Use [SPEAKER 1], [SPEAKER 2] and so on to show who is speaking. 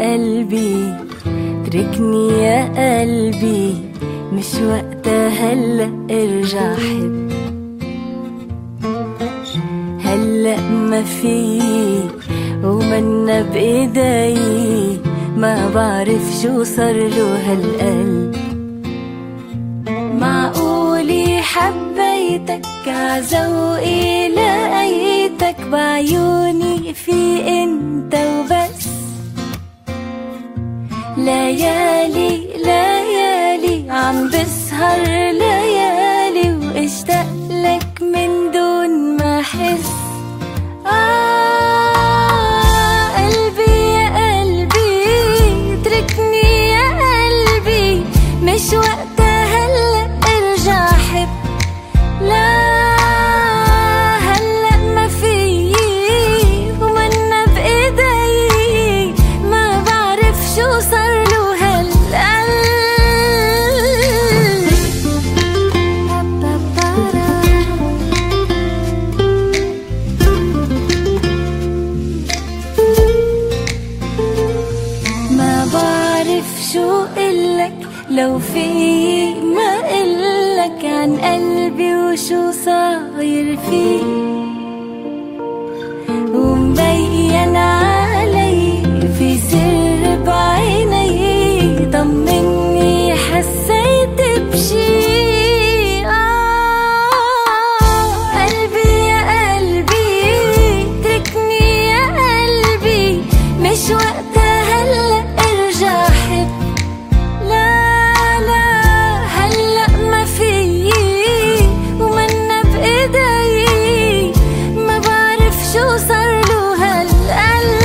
[SPEAKER 1] قلبي. اتركني يا قلبي. مش وقتها هلا ارجع حب. هلا ما في ومنا بإيدي. ما بعرف شو صار له هالقلب. معقولي حبيتك عذوقي لقيتك بعيوني في انت وبس. ليالي ليالي عم بسهر ليالي واشتاق لك من دون ما أحس. آه قلبي يا قلبي اتركني يا قلبي مش وقتها هلا ارجع حب. لا شو قلك؟ لو في ما قلك عن قلبي وشو صاير فيه. ومبين علي في سر بعيني طمني حسيت بشي آه، مش وقت صار له هالقلب